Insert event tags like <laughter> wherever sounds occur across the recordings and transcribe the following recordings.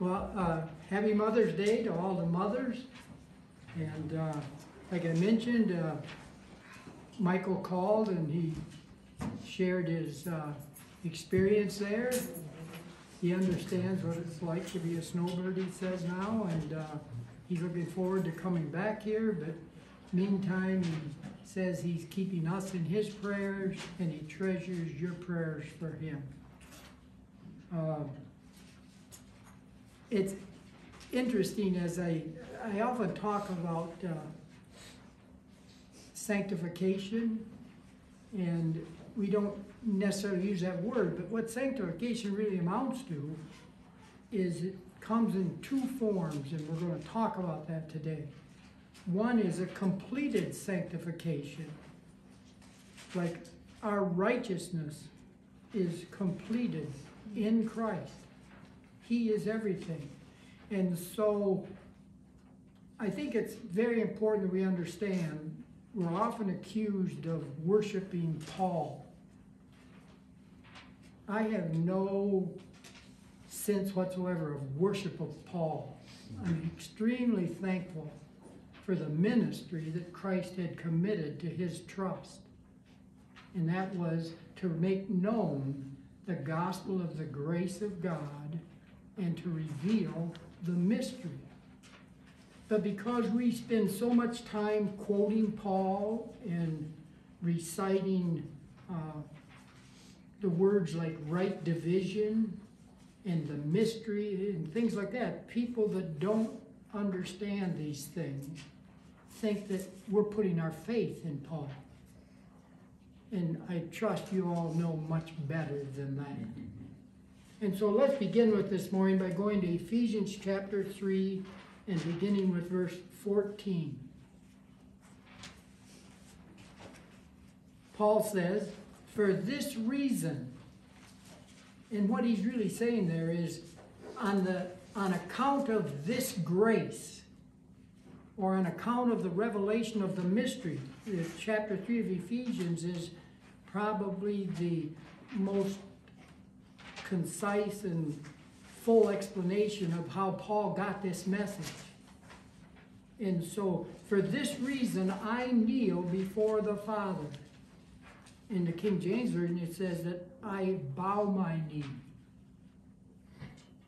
Well, uh, happy Mother's Day to all the mothers. And uh, like I mentioned, uh, Michael called and he shared his uh, experience there. He understands what it's like to be a snowbird, he says now, and uh, he's looking forward to coming back here. But meantime, he says he's keeping us in his prayers and he treasures your prayers for him. It's interesting as I, I often talk about uh, sanctification, and we don't necessarily use that word, but what sanctification really amounts to is it comes in two forms, and we're going to talk about that today. One is a completed sanctification, like our righteousness is completed in Christ. He is everything. And so I think it's very important that we understand we're often accused of worshiping Paul. I have no sense whatsoever of worship of Paul. I'm extremely thankful for the ministry that Christ had committed to his trust. And that was to make known the gospel of the grace of God and to reveal the mystery. But because we spend so much time quoting Paul and reciting uh, the words like right division and the mystery and things like that, people that don't understand these things think that we're putting our faith in Paul. And I trust you all know much better than that. And so let's begin with this morning by going to Ephesians chapter 3 and beginning with verse 14. Paul says, For this reason, and what he's really saying there is, on, the, on account of this grace, or on account of the revelation of the mystery, chapter 3 of Ephesians is probably the most concise and full explanation of how Paul got this message. And so, for this reason, I kneel before the Father. In the King James Version, it says that I bow my knee,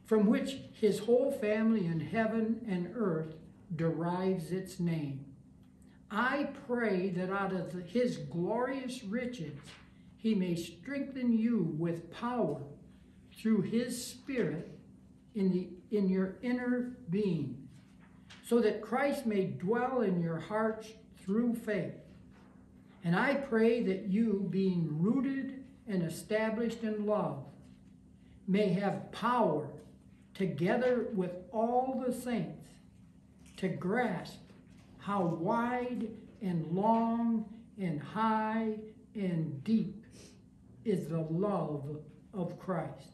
from which his whole family in heaven and earth derives its name. I pray that out of his glorious riches he may strengthen you with power through his spirit in, the, in your inner being, so that Christ may dwell in your hearts through faith. And I pray that you, being rooted and established in love, may have power, together with all the saints, to grasp how wide and long and high and deep is the love of Christ.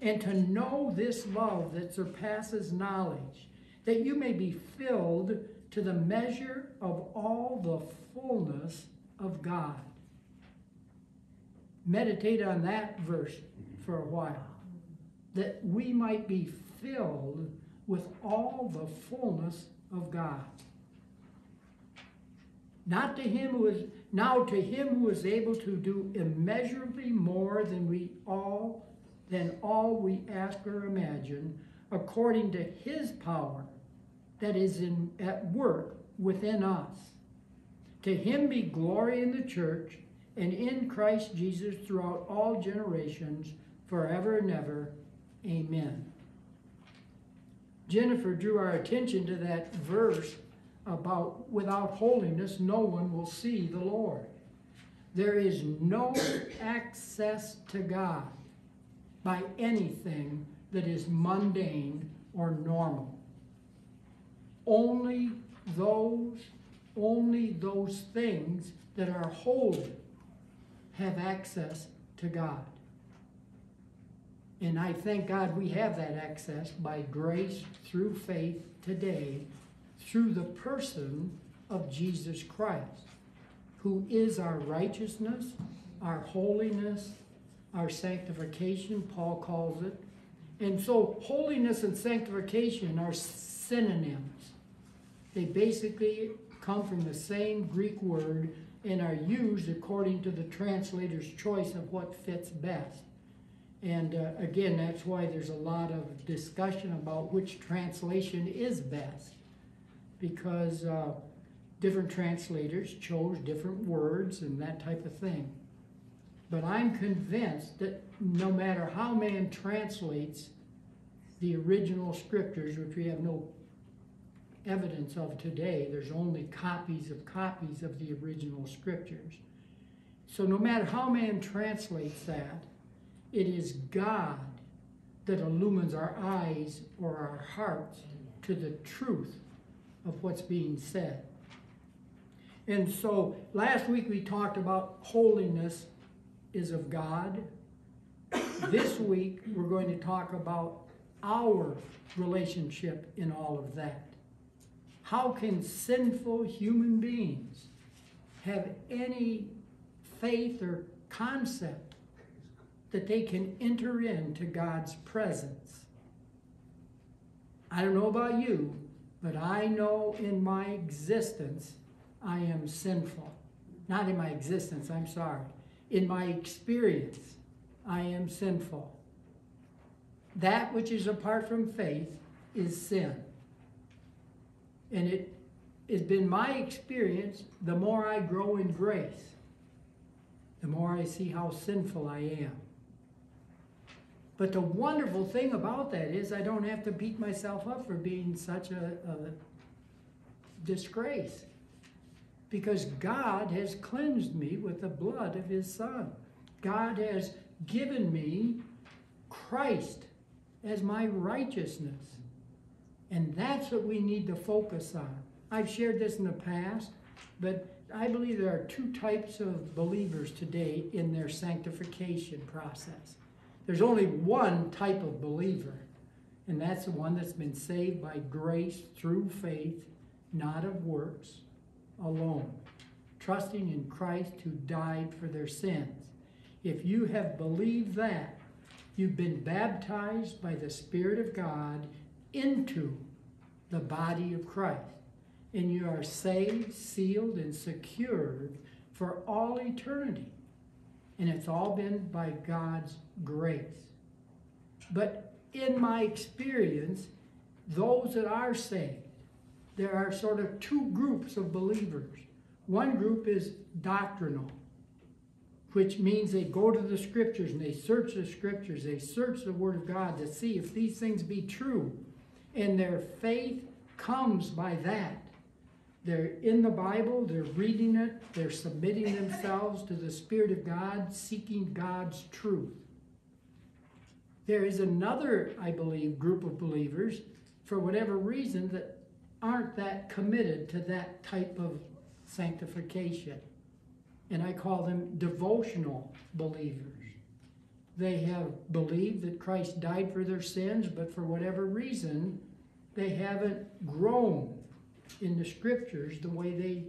And to know this love that surpasses knowledge, that you may be filled to the measure of all the fullness of God. Meditate on that verse for a while, that we might be filled with all the fullness of God. Not to him who is now to him who is able to do immeasurably more than we all than all we ask or imagine, according to his power that is in at work within us. To him be glory in the church and in Christ Jesus throughout all generations, forever and ever. Amen. Jennifer drew our attention to that verse about without holiness, no one will see the Lord. There is no access to God by anything that is mundane or normal. Only those, only those things that are holy have access to God. And I thank God we have that access by grace through faith today through the person of Jesus Christ, who is our righteousness, our holiness, our sanctification, Paul calls it, And so holiness and sanctification are synonyms. They basically come from the same Greek word and are used according to the translator's choice of what fits best. And uh, again, that's why there's a lot of discussion about which translation is best. Because uh, different translators chose different words and that type of thing. But I'm convinced that no matter how man translates the original scriptures, which we have no evidence of today, there's only copies of copies of the original scriptures. So no matter how man translates that, it is God that illumines our eyes or our hearts to the truth of what's being said. And so last week we talked about holiness is of God. this week we're going to talk about our relationship in all of that. How can sinful human beings have any faith or concept that they can enter into God's presence? I don't know about you, but I know in my existence I am sinful. Not in my existence, I'm sorry. In my experience, I am sinful. That which is apart from faith is sin. And it has been my experience the more I grow in grace, the more I see how sinful I am. But the wonderful thing about that is I don't have to beat myself up for being such a, a disgrace. Because God has cleansed me with the blood of his Son. God has given me Christ as my righteousness. And that's what we need to focus on. I've shared this in the past, but I believe there are two types of believers today in their sanctification process. There's only one type of believer, and that's the one that's been saved by grace through faith, not of works alone, trusting in Christ who died for their sins. If you have believed that, you've been baptized by the Spirit of God into the body of Christ. And you are saved, sealed, and secured for all eternity. And it's all been by God's grace. But in my experience, those that are saved, there are sort of two groups of believers. One group is doctrinal, which means they go to the scriptures and they search the scriptures, they search the Word of God to see if these things be true. And their faith comes by that. They're in the Bible, they're reading it, they're submitting themselves to the Spirit of God, seeking God's truth. There is another, I believe, group of believers, for whatever reason, that aren't that committed to that type of sanctification. And I call them devotional believers. They have believed that Christ died for their sins, but for whatever reason, they haven't grown in the scriptures the way they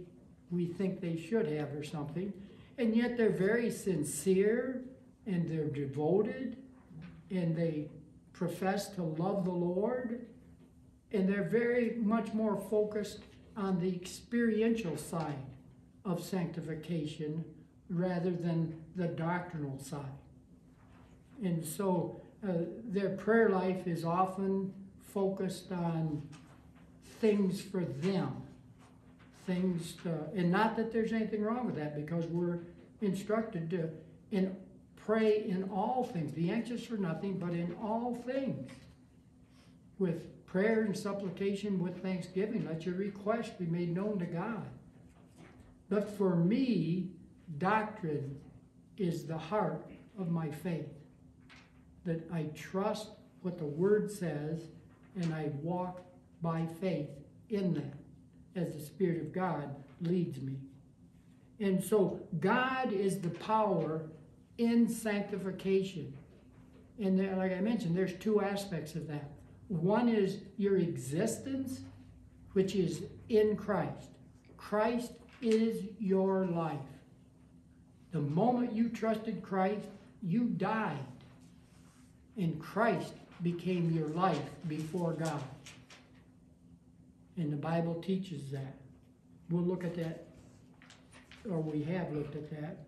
we think they should have or something. And yet they're very sincere and they're devoted and they profess to love the Lord and they're very much more focused on the experiential side of sanctification rather than the doctrinal side. And so uh, their prayer life is often focused on things for them. Things, to, and not that there's anything wrong with that because we're instructed to in, pray in all things. Be anxious for nothing, but in all things with prayer and supplication with thanksgiving. Let your request be made known to God. But for me, doctrine is the heart of my faith. That I trust what the Word says and I walk by faith in that as the Spirit of God leads me. And so God is the power in sanctification. And there, like I mentioned, there's two aspects of that. One is your existence, which is in Christ. Christ is your life. The moment you trusted Christ, you died. And Christ became your life before God. And the Bible teaches that. We'll look at that, or we have looked at that.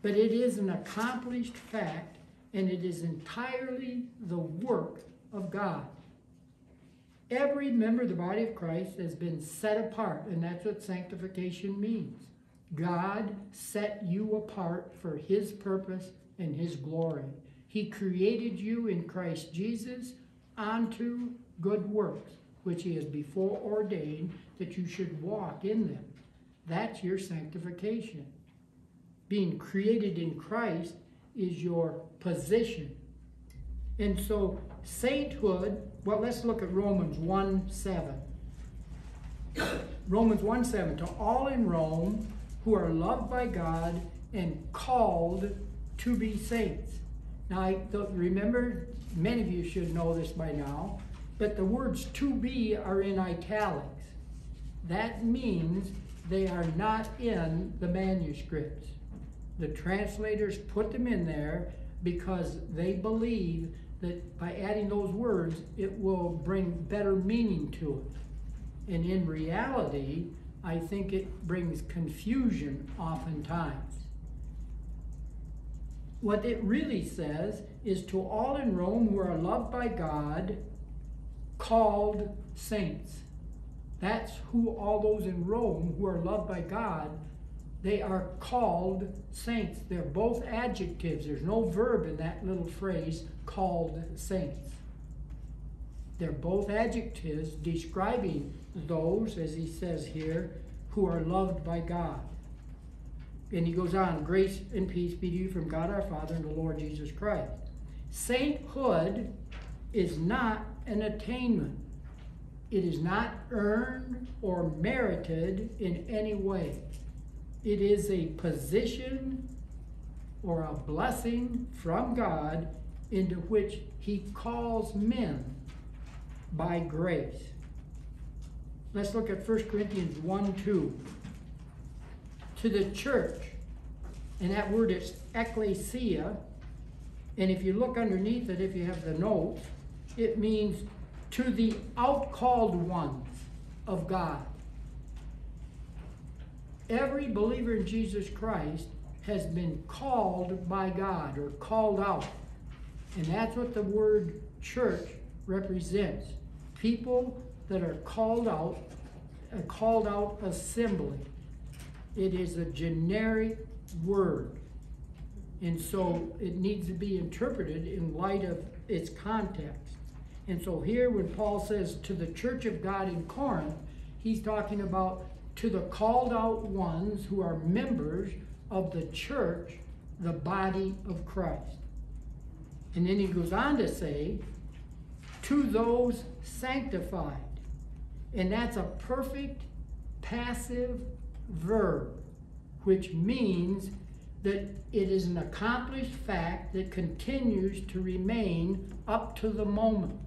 But it is an accomplished fact, and it is entirely the work of God. Every member of the body of Christ has been set apart, and that's what sanctification means. God set you apart for His purpose and His glory. He created you in Christ Jesus unto good works, which He has before ordained that you should walk in them. That's your sanctification. Being created in Christ is your position. And so, sainthood, well, let's look at Romans 1 7. Romans 1 7. To all in Rome who are loved by God and called to be saints. Now, I remember, many of you should know this by now, but the words to be are in italics. That means they are not in the manuscripts. The translators put them in there because they believe that by adding those words, it will bring better meaning to it. And in reality, I think it brings confusion oftentimes. What it really says is to all in Rome who are loved by God, called saints. That's who all those in Rome who are loved by God, they are called saints. They're both adjectives. There's no verb in that little phrase, called saints. They're both adjectives describing those, as he says here, who are loved by God. And he goes on, grace and peace be to you from God our Father and the Lord Jesus Christ. Sainthood is not an attainment. It is not earned or merited in any way. It is a position or a blessing from God into which he calls men by grace. Let's look at 1 Corinthians 1 2. To the church, and that word is ecclesia, and if you look underneath it, if you have the notes, it means to the outcalled ones of God. Every believer in Jesus Christ has been called by God or called out. And that's what the word church represents. People that are called out, a called out assembly. It is a generic word. And so it needs to be interpreted in light of its context. And so here, when Paul says to the church of God in Corinth, he's talking about to the called out ones who are members of the church, the body of Christ. And then he goes on to say, to those sanctified. And that's a perfect passive verb, which means that it is an accomplished fact that continues to remain up to the moment.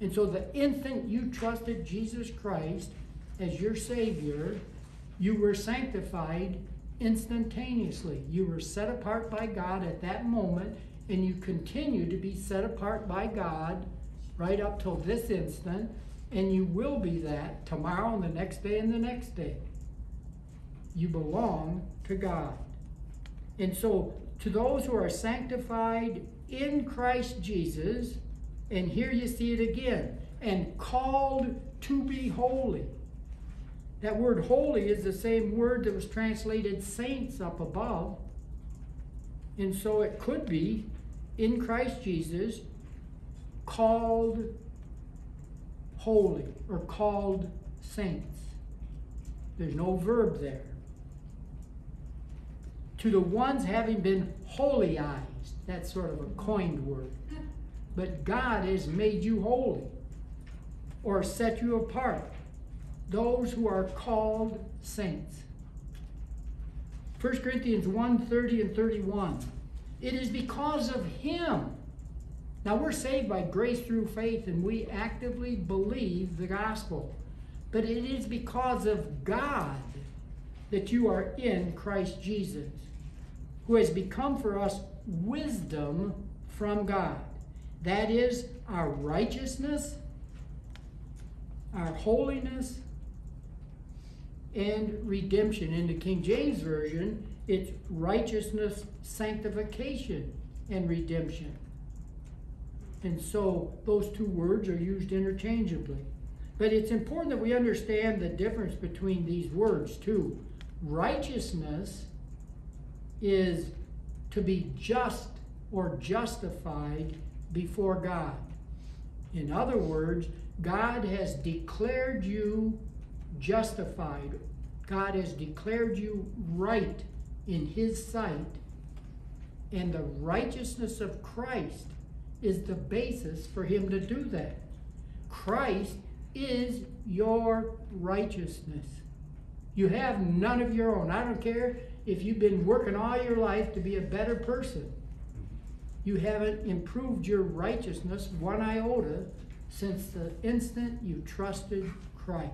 And so the instant you trusted Jesus Christ as your Savior, you were sanctified instantaneously. You were set apart by God at that moment, and you continue to be set apart by God right up till this instant, and you will be that tomorrow and the next day and the next day. You belong to God. And so, to those who are sanctified in Christ Jesus, and here you see it again, and called to be holy. That word holy is the same word that was translated saints up above. And so it could be in Christ Jesus called holy or called saints. There's no verb there. To the ones having been holyized, that's sort of a coined word. But God has made you holy or set you apart. Those who are called saints. 1 Corinthians 1 30 and 31. It is because of Him now, we're saved by grace through faith and we actively believe the gospel. But it is because of God that you are in Christ Jesus, who has become for us wisdom from God. That is our righteousness, our holiness, and redemption. In the King James Version, it's righteousness, sanctification, and redemption. And so those two words are used interchangeably. But it's important that we understand the difference between these words too. Righteousness is to be just or justified before God. In other words, God has declared you justified. God has declared you right in His sight. And the righteousness of Christ is the basis for Him to do that. Christ is your righteousness. You have none of your own. I don't care if you've been working all your life to be a better person. You haven't improved your righteousness one iota since the instant you trusted Christ.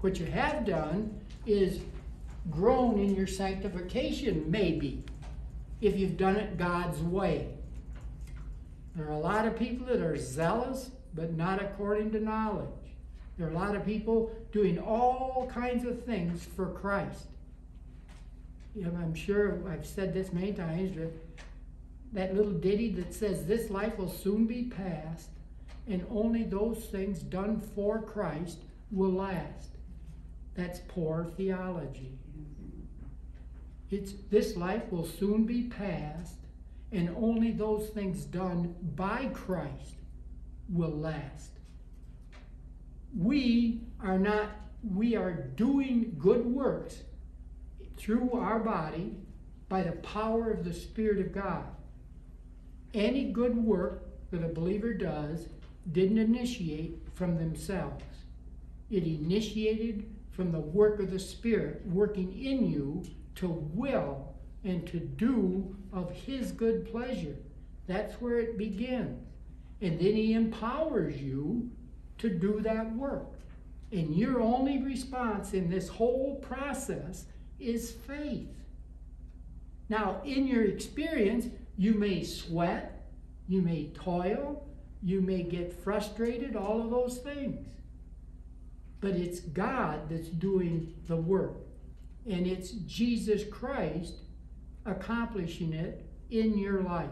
What you have done is grown in your sanctification, maybe, if you've done it God's way. There are a lot of people that are zealous, but not according to knowledge. There are a lot of people doing all kinds of things for Christ. You know, I'm sure I've said this many times, that little ditty that says, This life will soon be past, and only those things done for Christ will last. That's poor theology. It's this life will soon be past, and only those things done by Christ will last we are not, we are doing good works through our body by the power of the Spirit of God. Any good work that a believer does didn't initiate from themselves. It initiated from the work of the Spirit working in you to will and to do of His good pleasure. That's where it begins. And then He empowers you to do that work. And your only response in this whole process is faith. Now, in your experience, you may sweat, you may toil, you may get frustrated, all of those things. But it's God that's doing the work. And it's Jesus Christ accomplishing it in your life.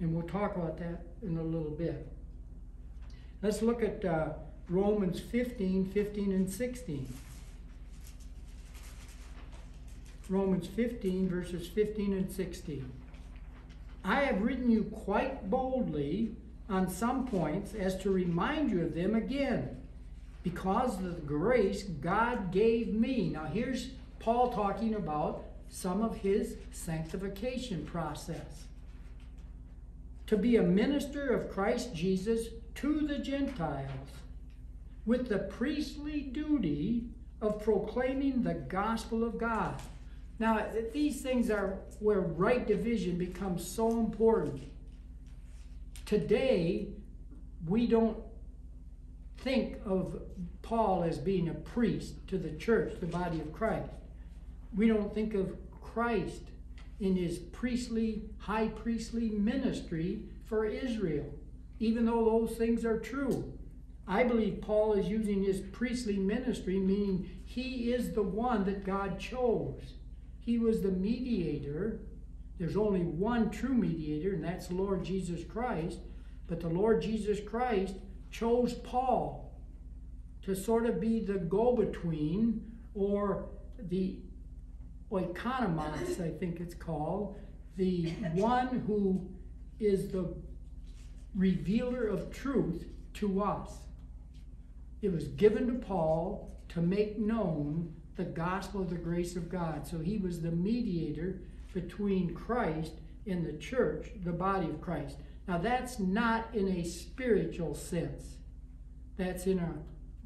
And we'll talk about that in a little bit. Let's look at uh, Romans 15, 15, and 16. Romans 15, verses 15 and 16. I have written you quite boldly on some points as to remind you of them again, because of the grace God gave me. Now, here's Paul talking about some of his sanctification process. To be a minister of Christ Jesus to the Gentiles with the priestly duty of proclaiming the gospel of God. Now, these things are where right division becomes so important. Today, we don't think of Paul as being a priest to the church, the body of Christ. We don't think of Christ in his priestly, high priestly ministry for Israel even though those things are true. I believe Paul is using his priestly ministry, meaning he is the one that God chose. He was the mediator. There's only one true mediator, and that's the Lord Jesus Christ. But the Lord Jesus Christ chose Paul to sort of be the go between or the oikonomos, I think it's called, the one who is the revealer of truth to us. It was given to Paul to make known the gospel of the grace of God. So he was the mediator between Christ and the church, the body of Christ. Now, that's not in a spiritual sense, that's in a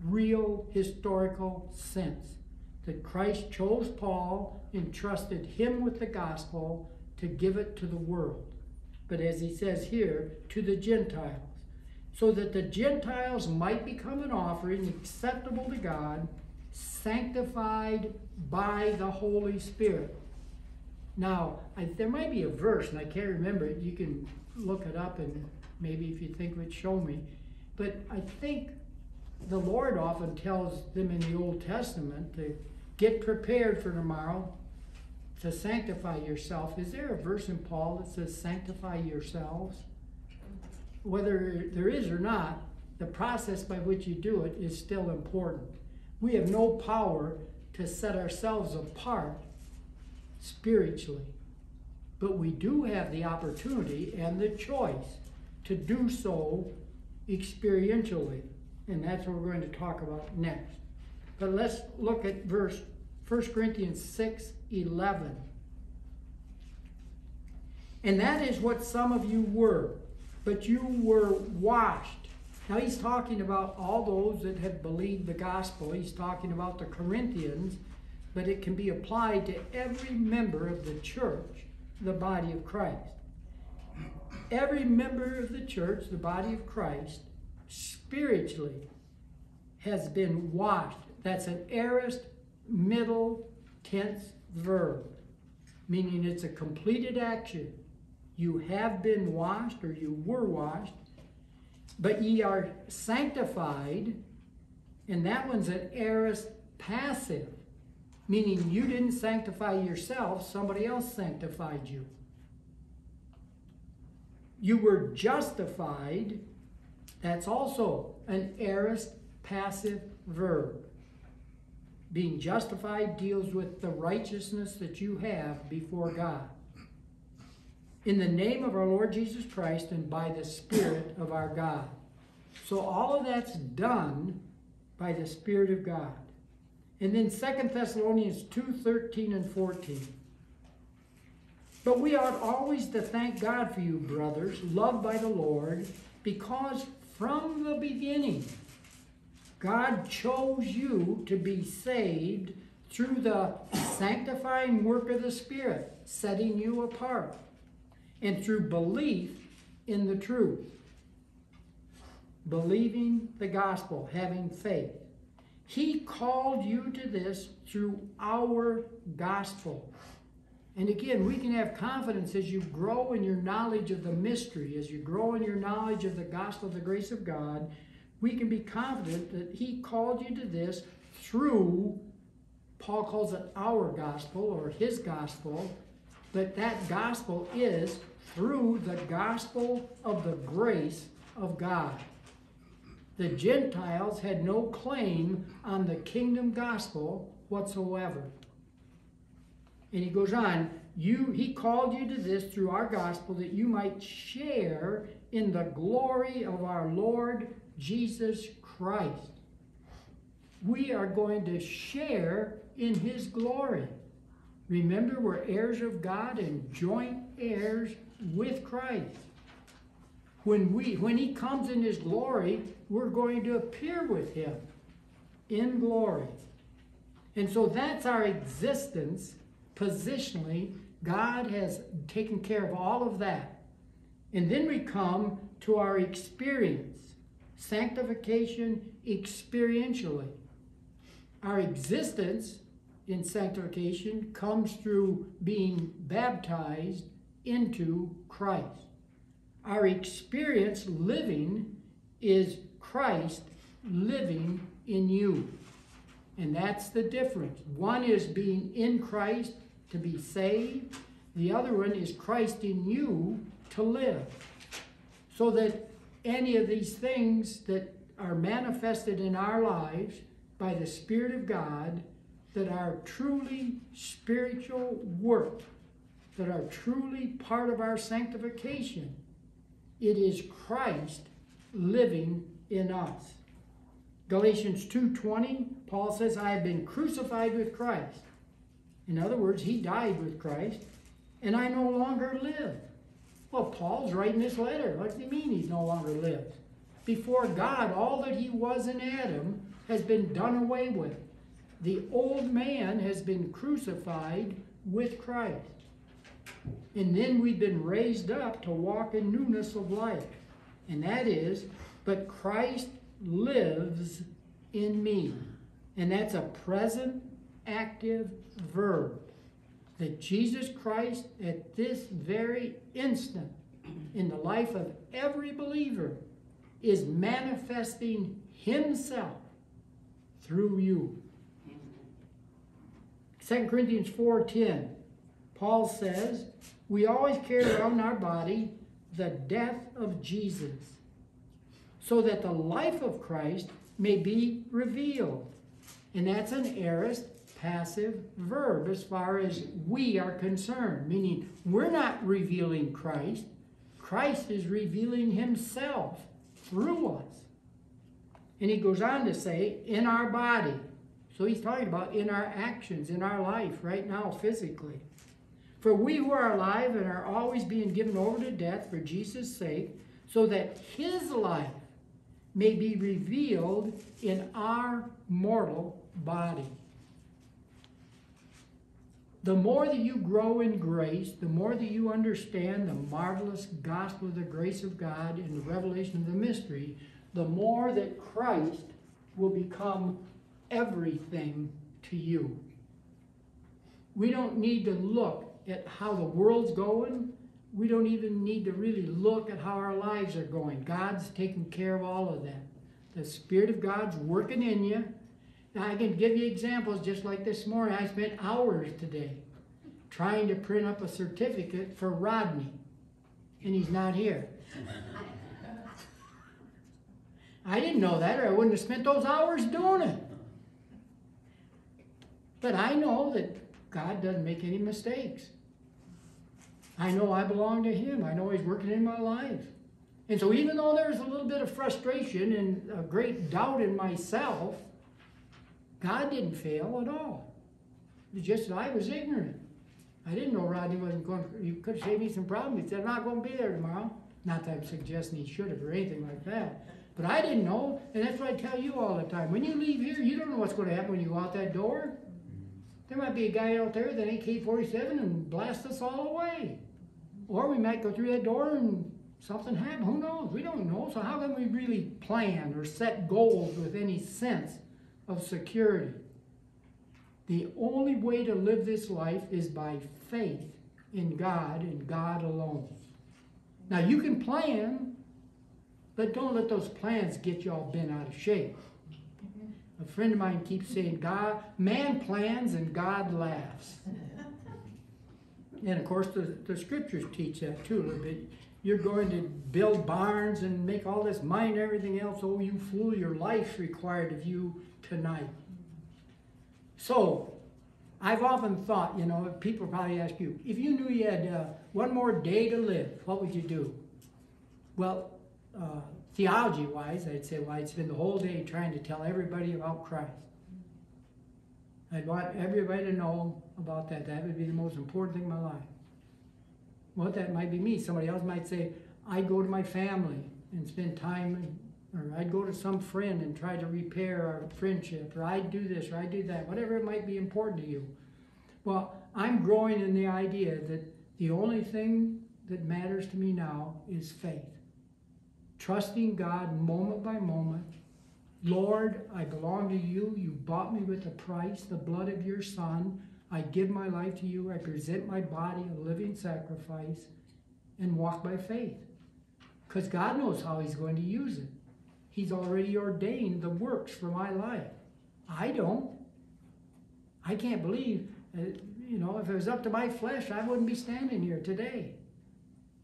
real historical sense. That Christ chose Paul, entrusted him with the gospel to give it to the world but as he says here, to the Gentiles, so that the Gentiles might become an offering acceptable to God, sanctified by the Holy Spirit. Now, I, there might be a verse, and I can't remember it. You can look it up and maybe if you think of it, show me. But I think the Lord often tells them in the Old Testament to get prepared for tomorrow, to sanctify yourself. Is there a verse in Paul that says sanctify yourselves? Whether there is or not, the process by which you do it is still important. We have no power to set ourselves apart spiritually, but we do have the opportunity and the choice to do so experientially. And that's what we're going to talk about next. But let's look at verse 1 Corinthians 6 11. And that is what some of you were, but you were washed. Now he's talking about all those that have believed the gospel. He's talking about the Corinthians, but it can be applied to every member of the church, the body of Christ. Every member of the church, the body of Christ, spiritually has been washed. That's an aorist middle tense verb, meaning it's a completed action. You have been washed or you were washed, but ye are sanctified, and that one's an aorist passive, meaning you didn't sanctify yourself, somebody else sanctified you. You were justified, that's also an aorist passive verb. Being justified deals with the righteousness that you have before God. In the name of our Lord Jesus Christ and by the Spirit of our God. So all of that's done by the Spirit of God. And then Second Thessalonians 2 13 and 14. But we ought always to thank God for you, brothers, loved by the Lord, because from the beginning, God chose you to be saved through the sanctifying work of the Spirit, setting you apart, and through belief in the truth. Believing the gospel, having faith. He called you to this through our gospel. And again, we can have confidence as you grow in your knowledge of the mystery, as you grow in your knowledge of the gospel of the grace of God, we can be confident that He called you to this through, Paul calls it our gospel or His gospel, but that gospel is through the gospel of the grace of God. The Gentiles had no claim on the kingdom gospel whatsoever. And he goes on, you he called you to this through our gospel that you might share in the glory of our Lord Jesus Christ. We are going to share in his glory. Remember, we're heirs of God and joint heirs with Christ. When, we, when he comes in his glory, we're going to appear with him in glory. And so that's our existence positionally. God has taken care of all of that. And then we come to our experience sanctification experientially. Our existence in sanctification comes through being baptized into Christ. Our experience living is Christ living in you. And that's the difference. One is being in Christ to be saved, the other one is Christ in you to live. So that any of these things that are manifested in our lives by the Spirit of God that are truly spiritual work, that are truly part of our sanctification. It is Christ living in us. Galatians 2:20, Paul says, "I have been crucified with Christ." In other words, he died with Christ, and I no longer live. Well, Paul's writing this letter. What does he mean he no longer lives? Before God, all that he was in Adam has been done away with. The old man has been crucified with Christ. And then we've been raised up to walk in newness of life. And that is, but Christ lives in me. And that's a present active verb that Jesus Christ at this very instant in the life of every believer is manifesting Himself through you. 2 Corinthians 4:10, Paul says, "We always carry around our body the death of Jesus, so that the life of Christ may be revealed." And that's an aorist passive verb as far as we are concerned, meaning we're not revealing Christ. Christ is revealing himself through us. And he goes on to say, in our body. So he's talking about in our actions, in our life, right now, physically. For we who are alive and are always being given over to death for Jesus' sake, so that his life may be revealed in our mortal body. The more that you grow in grace, the more that you understand the marvelous gospel of the grace of God and the revelation of the mystery, the more that Christ will become everything to you. We don't need to look at how the world's going. We don't even need to really look at how our lives are going. God's taking care of all of that. The Spirit of God's working in you. Now, I can give you examples just like this morning. I spent hours today trying to print up a certificate for Rodney, and he's not here. I didn't know that, or I wouldn't have spent those hours doing it. But I know that God doesn't make any mistakes. I know I belong to Him. I know He's working in my life. And so, even though there's a little bit of frustration and a great doubt in myself, God didn't fail at all. It's just that I was ignorant. I didn't know Rodney wasn't going to, he could save me some problems. He said, I'm not going to be there tomorrow. Not that I'm suggesting he should have or anything like that. But I didn't know, and that's what I tell you all the time. When you leave here, you don't know what's going to happen when you go out that door. There might be a guy out there with an AK-47 and blast us all away. Or we might go through that door and something happen. Who knows? We don't know. So how can we really plan or set goals with any sense of security? The only way to live this life is by faith in God and God alone. Now you can plan, but don't let those plans get you all bent out of shape. A friend of mine keeps saying, God, man plans and God laughs. And of course, the, the scriptures teach that too a little bit. You're going to build barns and make all this money and everything else. Oh, you fool, your life's required of you tonight. So, I've often thought, you know, people probably ask you, if you knew you had uh, one more day to live, what would you do? Well, uh, theology wise, I'd say, well, I'd spend the whole day trying to tell everybody about Christ. I'd want everybody to know about that. That would be the most important thing in my life. Well, that might be me. Somebody else might say, I'd go to my family and spend time, or I'd go to some friend and try to repair our friendship, or I'd do this, or I'd do that, whatever it might be important to you. Well, I'm growing in the idea that the only thing that matters to me now is faith trusting God moment by moment. Lord, I belong to you. You bought me with a price, the blood of your Son. I give my life to you. I present my body a living sacrifice and walk by faith. Because God knows how He's going to use it. He's already ordained the works for my life. I don't. I can't believe, uh, you know, if it was up to my flesh, I wouldn't be standing here today.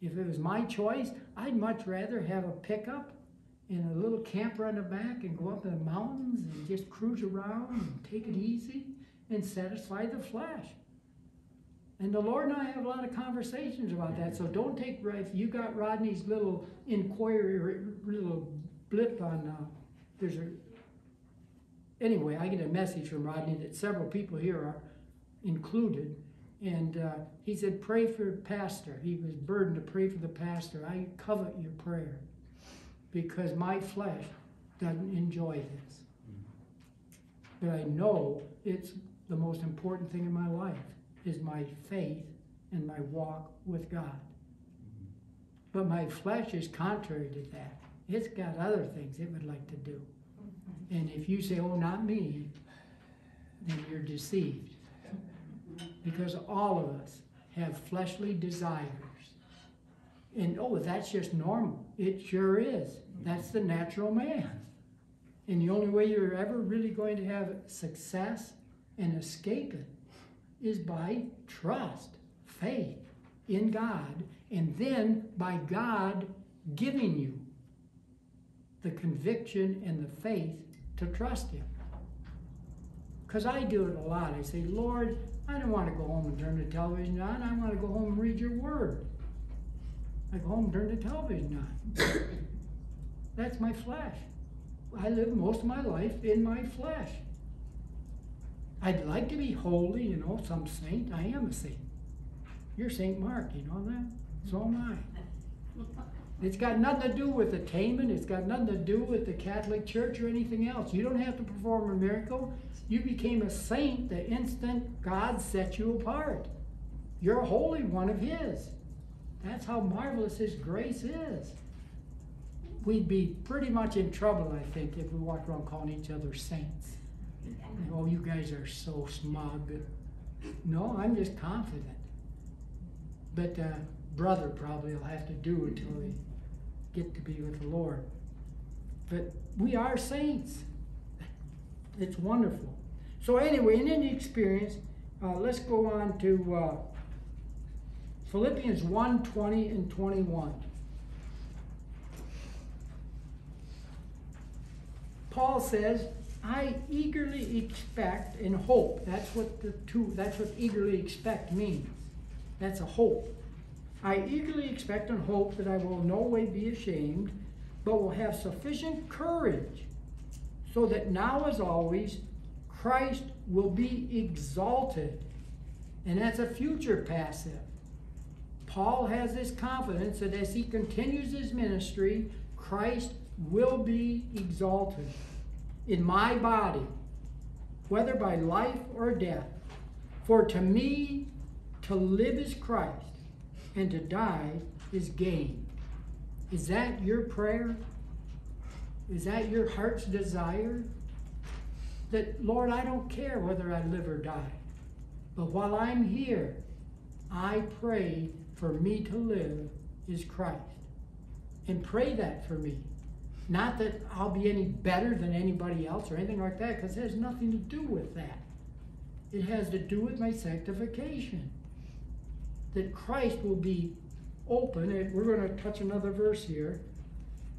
If it was my choice, I'd much rather have a pickup and a little camper on the back and go up in the mountains and just cruise around and take it easy and satisfy the flesh. And the Lord and I have a lot of conversations about that. So don't take, if you got Rodney's little inquiry, little blip on, uh, there's a, anyway, I get a message from Rodney that several people here are included and uh, he said, Pray for pastor. He was burdened to pray for the pastor. I covet your prayer because my flesh doesn't enjoy this. But I know it's the most important thing in my life is my faith and my walk with God. But my flesh is contrary to that. It's got other things it would like to do. Mm-hmm. And if you say, oh, not me, then you're deceived because all of us have fleshly desires. And oh, that's just normal. It sure is. That's the natural man. And the only way you're ever really going to have success and escape it is by trust, faith in God, and then by God giving you the conviction and the faith to trust Him. Because I do it a lot. I say, Lord, I don't want to go home and turn the television on. I want to go home and read your word. I go home and turn the television on. <coughs> That's my flesh. I live most of my life in my flesh. I'd like to be holy, you know, some saint. I am a saint. You're Saint Mark, you know that? So am I. It's got nothing to do with attainment. It's got nothing to do with the Catholic Church or anything else. You don't have to perform a miracle. You became a saint the instant God set you apart. You're a holy one of His. That's how marvelous His grace is. We'd be pretty much in trouble, I think, if we walked around calling each other saints. Oh, you guys are so smug. No, I'm just confident. But uh, brother probably will have to do until we get to be with the Lord. But we are saints. It's wonderful. So anyway, in any experience, uh, let's go on to uh, Philippians 1, 20 and 21. Paul says, I eagerly expect and hope. That's what the two that's what eagerly expect means. That's a hope. I eagerly expect and hope that I will no way be ashamed, but will have sufficient courage, so that now as always Christ will be exalted. And that's a future passive. Paul has this confidence that as he continues his ministry, Christ will be exalted in my body, whether by life or death. For to me, to live is Christ, and to die is gain. Is that your prayer? Is that your heart's desire? That, Lord, I don't care whether I live or die, but while I'm here, I pray for me to live is Christ. And pray that for me. Not that I'll be any better than anybody else or anything like that, because it has nothing to do with that. It has to do with my sanctification. That Christ will be open, and we're going to touch another verse here.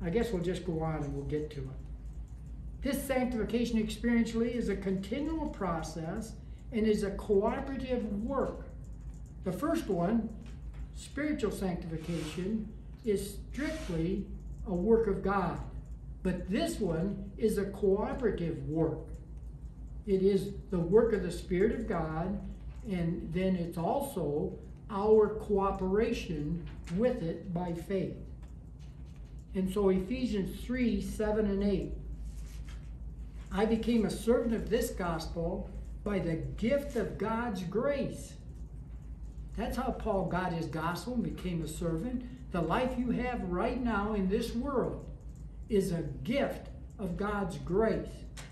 I guess we'll just go on and we'll get to it. This sanctification experientially is a continual process and is a cooperative work. The first one, spiritual sanctification, is strictly a work of God. But this one is a cooperative work. It is the work of the Spirit of God, and then it's also our cooperation with it by faith. And so Ephesians 3 7 and 8. I became a servant of this gospel by the gift of God's grace. That's how Paul got his gospel and became a servant. The life you have right now in this world is a gift of God's grace.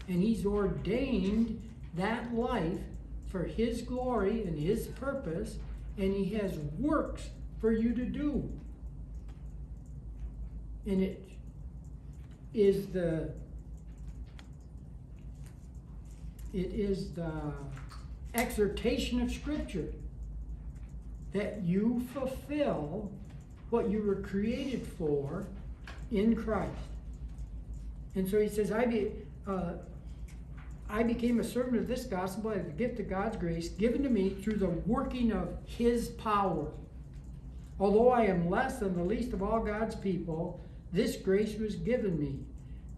And He's ordained that life for His glory and His purpose, and He has works for you to do. And it is the it is the exhortation of Scripture that you fulfill what you were created for in Christ. And so he says, I, be, uh, I became a servant of this gospel as the gift of God's grace given to me through the working of his power. Although I am less than the least of all God's people, this grace was given me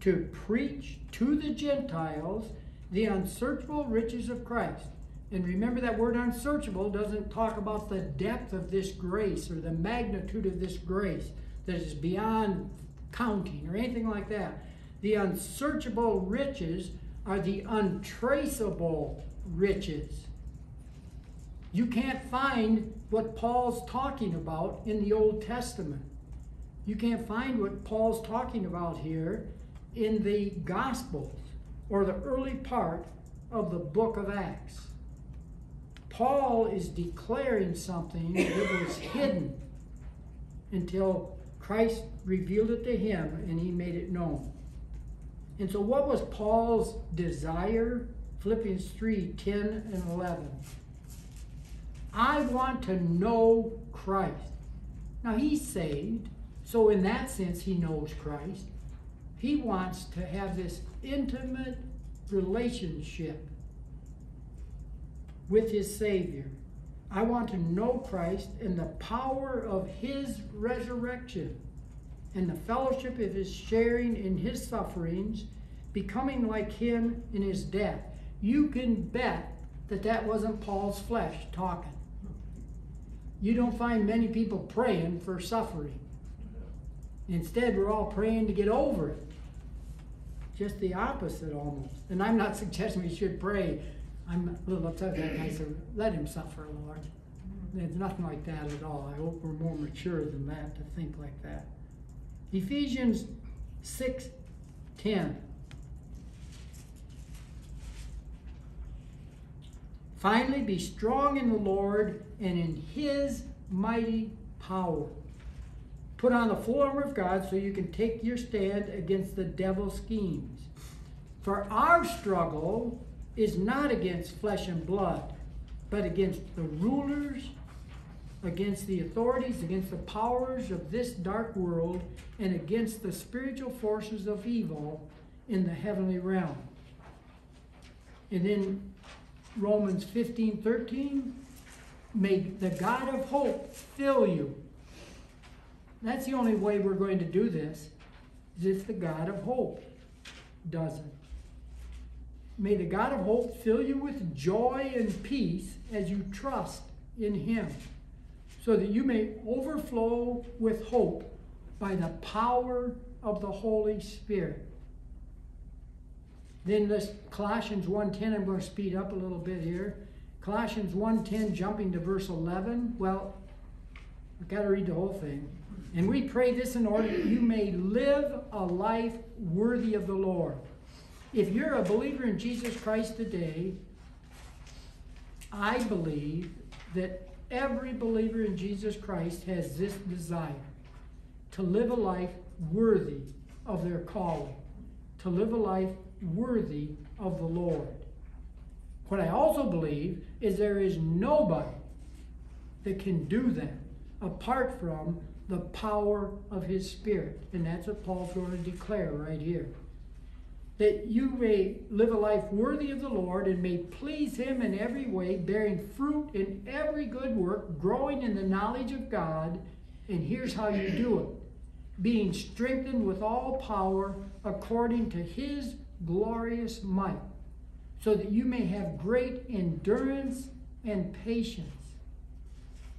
to preach to the Gentiles the unsearchable riches of Christ. And remember that word unsearchable doesn't talk about the depth of this grace or the magnitude of this grace that is beyond counting or anything like that. The unsearchable riches are the untraceable riches. You can't find what Paul's talking about in the Old Testament. You can't find what Paul's talking about here in the Gospels or the early part of the book of Acts. Paul is declaring something that was hidden until Christ revealed it to him and he made it known. And so, what was Paul's desire? Philippians 3 10 and 11. I want to know Christ. Now, he's saved, so in that sense, he knows Christ. He wants to have this intimate relationship with his Savior. I want to know Christ and the power of his resurrection and the fellowship of his sharing in his sufferings, becoming like him in his death. You can bet that that wasn't Paul's flesh talking. You don't find many people praying for suffering. Instead, we're all praying to get over it. Just the opposite almost. And I'm not suggesting we should pray. I'm a little upset that guy said, let him suffer, Lord. It's nothing like that at all. I hope we're more mature than that to think like that. Ephesians 6 10. Finally, be strong in the Lord and in his mighty power. Put on the full armor of God so you can take your stand against the devil's schemes. For our struggle is not against flesh and blood, but against the rulers against the authorities, against the powers of this dark world, and against the spiritual forces of evil in the heavenly realm. And then Romans 15 13, may the God of hope fill you. That's the only way we're going to do this, is if the God of hope does it. May the God of hope fill you with joy and peace as you trust in Him so that you may overflow with hope by the power of the Holy Spirit. Then this Colossians 1:10, I'm going to speed up a little bit here. Colossians 1:10 jumping to verse 11. Well, I've got to read the whole thing. And we pray this in order that you may live a life worthy of the Lord. If you're a believer in Jesus Christ today, I believe that every believer in Jesus Christ has this desire to live a life worthy of their calling, to live a life worthy of the Lord. What I also believe is there is nobody that can do that apart from the power of his Spirit. And that's what Paul's going to declare right here that you may live a life worthy of the Lord and may please Him in every way, bearing fruit in every good work, growing in the knowledge of God. And here's how you do it being strengthened with all power according to His glorious might, so that you may have great endurance and patience.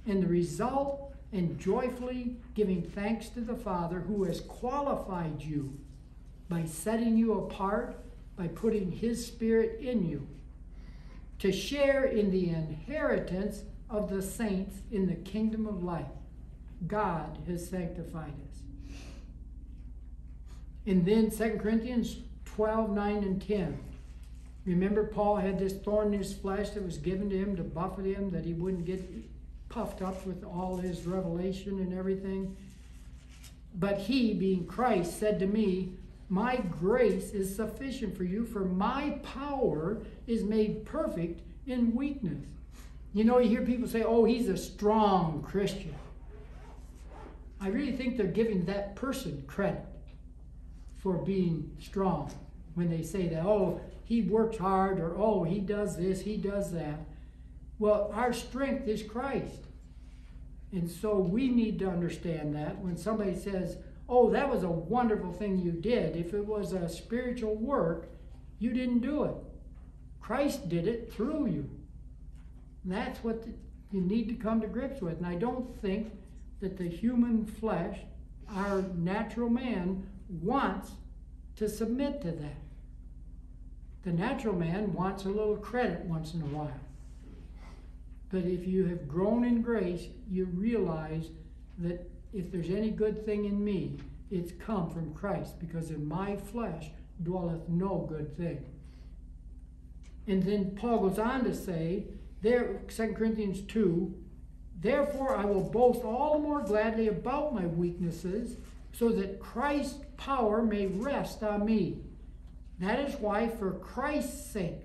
And the result, and joyfully giving thanks to the Father who has qualified you by setting you apart, by putting His Spirit in you, to share in the inheritance of the saints in the kingdom of light. God has sanctified us. And then 2 Corinthians 12 9 and 10. Remember, Paul had this thorn in his flesh that was given to him to buffet him, that he wouldn't get puffed up with all his revelation and everything. But he, being Christ, said to me, my grace is sufficient for you, for my power is made perfect in weakness. You know, you hear people say, oh, he's a strong Christian. I really think they're giving that person credit for being strong when they say that, oh, he works hard, or oh, he does this, he does that. Well, our strength is Christ. And so we need to understand that when somebody says, oh, that was a wonderful thing you did. If it was a spiritual work, you didn't do it. Christ did it through you. And that's what the, you need to come to grips with. And I don't think that the human flesh, our natural man, wants to submit to that. The natural man wants a little credit once in a while. But if you have grown in grace, you realize that if there's any good thing in me, it's come from Christ, because in my flesh dwelleth no good thing. And then Paul goes on to say, there, 2 Corinthians 2, Therefore, I will boast all the more gladly about my weaknesses, so that Christ's power may rest on me. That is why, for Christ's sake,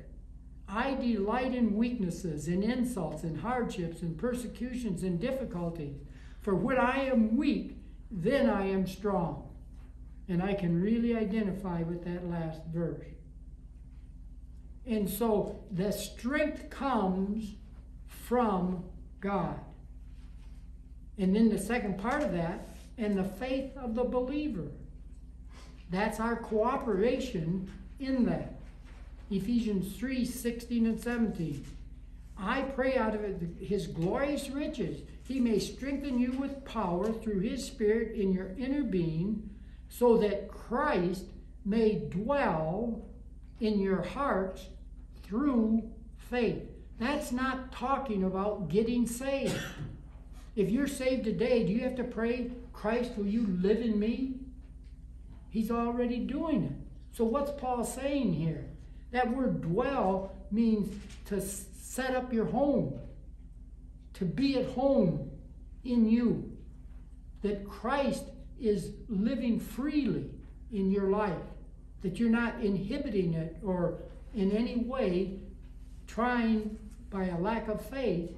I delight in weaknesses, in insults, in hardships, in persecutions, in difficulties. For when I am weak, then I am strong. And I can really identify with that last verse. And so the strength comes from God. And then the second part of that, and the faith of the believer. That's our cooperation in that. Ephesians 3 16 and 17. I pray out of his glorious riches, he may strengthen you with power through his Spirit in your inner being, so that Christ may dwell in your hearts through faith. That's not talking about getting saved. If you're saved today, do you have to pray, Christ, will you live in me? He's already doing it. So, what's Paul saying here? That word dwell means to set up your home, to be at home in you. That Christ is living freely in your life, that you're not inhibiting it or in any way trying by a lack of faith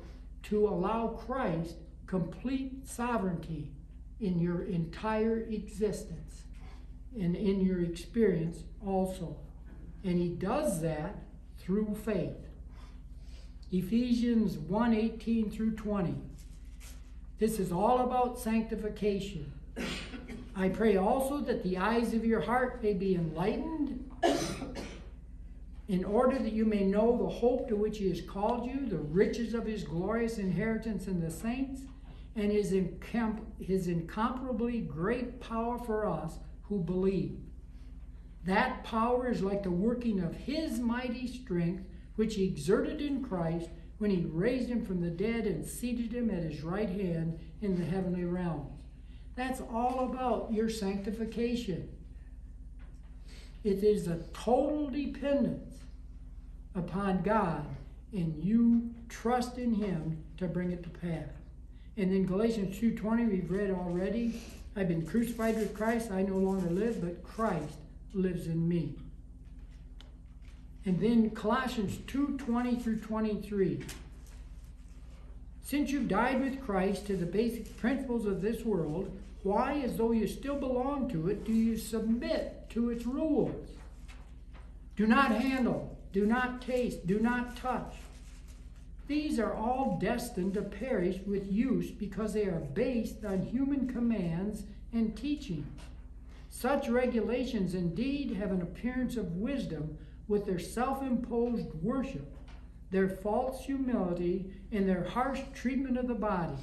to allow Christ complete sovereignty in your entire existence and in your experience also. And he does that through faith. Ephesians 1 18 through 20. This is all about sanctification. I pray also that the eyes of your heart may be enlightened, in order that you may know the hope to which he has called you, the riches of his glorious inheritance in the saints, and his, incom- his incomparably great power for us who believe. That power is like the working of his mighty strength, which he exerted in Christ when he raised him from the dead and seated him at his right hand in the heavenly realms. That's all about your sanctification. It is a total dependence upon God, and you trust in him to bring it to pass. And in Galatians 2.20 we've read already, I've been crucified with Christ, I no longer live, but Christ lives in me. And then Colossians 2.20 through 23. Since you've died with Christ to the basic principles of this world, why, as though you still belong to it, do you submit to its rules? Do not handle, do not taste, do not touch. These are all destined to perish with use because they are based on human commands and teaching. Such regulations indeed have an appearance of wisdom with their self imposed worship, their false humility, and their harsh treatment of the body,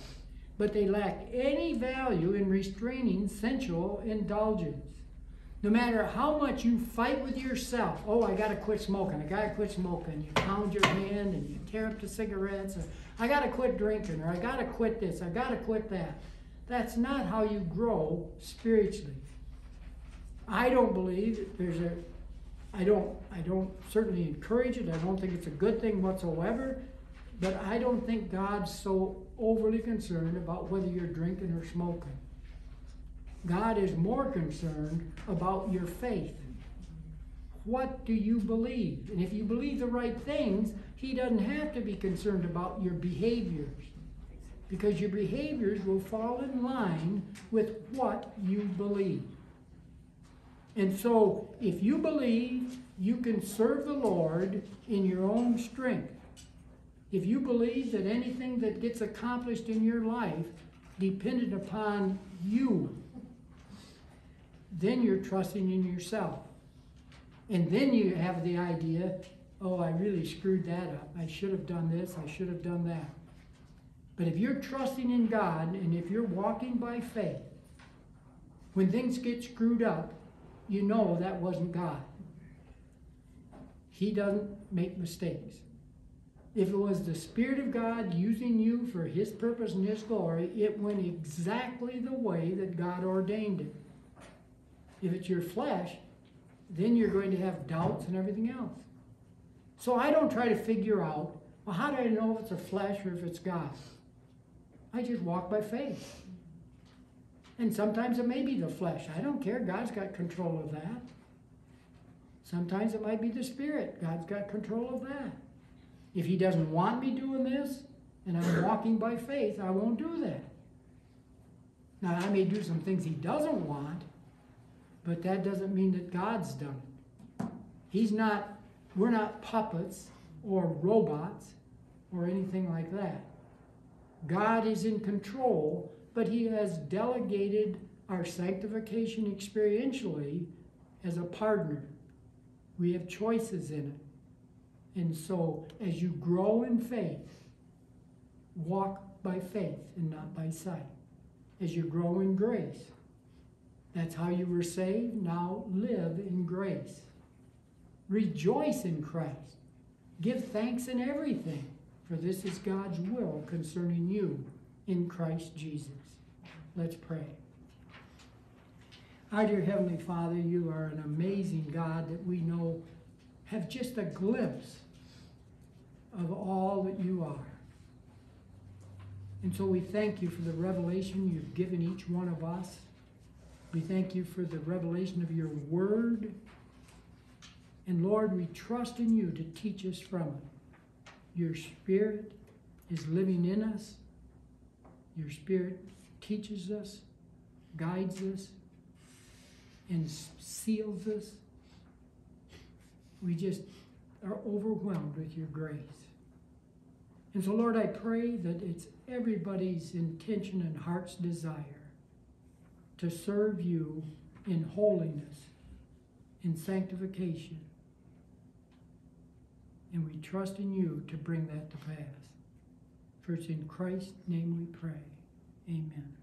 but they lack any value in restraining sensual indulgence. No matter how much you fight with yourself, oh, I got to quit smoking, I got to quit smoking. You pound your hand and you tear up the cigarettes, or I got to quit drinking, or I got to quit this, I got to quit that. That's not how you grow spiritually. I don't believe there's a, I don't, I don't certainly encourage it. I don't think it's a good thing whatsoever. But I don't think God's so overly concerned about whether you're drinking or smoking. God is more concerned about your faith. What do you believe? And if you believe the right things, He doesn't have to be concerned about your behaviors. Because your behaviors will fall in line with what you believe. And so, if you believe you can serve the Lord in your own strength, if you believe that anything that gets accomplished in your life depended upon you then you're trusting in yourself. And then you have the idea, oh, I really screwed that up. I should have done this, I should have done that. But if you're trusting in God and if you're walking by faith, when things get screwed up, you know that wasn't God. He doesn't make mistakes. If it was the Spirit of God using you for His purpose and His glory, it went exactly the way that God ordained it. If it's your flesh, then you're going to have doubts and everything else. So I don't try to figure out, well, how do I know if it's a flesh or if it's God? I just walk by faith. And sometimes it may be the flesh. I don't care. God's got control of that. Sometimes it might be the spirit. God's got control of that. If He doesn't want me doing this and I'm walking by faith, I won't do that. Now, I may do some things He doesn't want, but that doesn't mean that God's done it. He's not, we're not puppets or robots or anything like that. God is in control, but He has delegated our sanctification experientially as a partner. We have choices in it. And so, as you grow in faith, walk by faith and not by sight. As you grow in grace, that's how you were saved. Now live in grace. Rejoice in Christ. Give thanks in everything, for this is God's will concerning you in Christ Jesus. Let's pray. Our dear Heavenly Father, you are an amazing God that we know have just a glimpse of all that you are. And so we thank you for the revelation you've given each one of us. We thank you for the revelation of your word. And Lord, we trust in you to teach us from it. Your spirit is living in us. Your spirit teaches us, guides us, and seals us. We just are overwhelmed with your grace. And so, Lord, I pray that it's everybody's intention and heart's desire to serve you in holiness, in sanctification. And we trust in you to bring that to pass. For it's in Christ's name we pray. Amen.